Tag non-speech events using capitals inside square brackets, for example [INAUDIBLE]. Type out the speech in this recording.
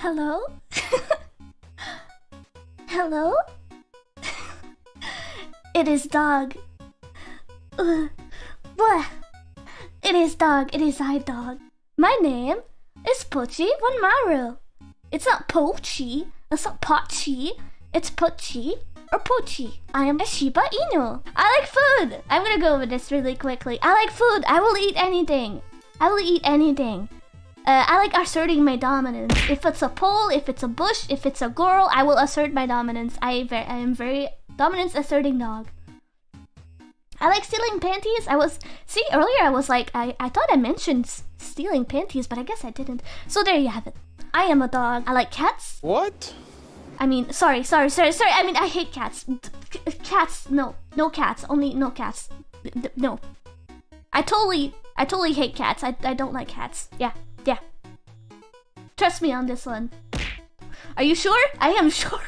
Hello? Hello? it is dog. Uh? It is dog. It is I dog. My name is Pochi Maru. It's not Pochi. It's not Pochi. It's Pochi or Pochi. I am a Shiba Inu. I like food. I'm gonna go over this really quickly. I like food. I will eat anything. I will eat anything. Uh, I like asserting my dominance. If it's a pole, if it's a bush, if it's a girl, I will assert my dominance. I, I am very dominance asserting dog. I like stealing panties. I was see earlier. I was like, I I thought I mentioned stealing panties, but I guess I didn't. So there you have it. I am a dog. I like cats. What? I mean, sorry, sorry, sorry, sorry. I mean, I hate cats. Cats, no, no cats. Only no cats. No. I totally, I totally hate cats. I I don't like cats. Yeah. Trust me on this one. Are you sure? I am [LAUGHS] sure.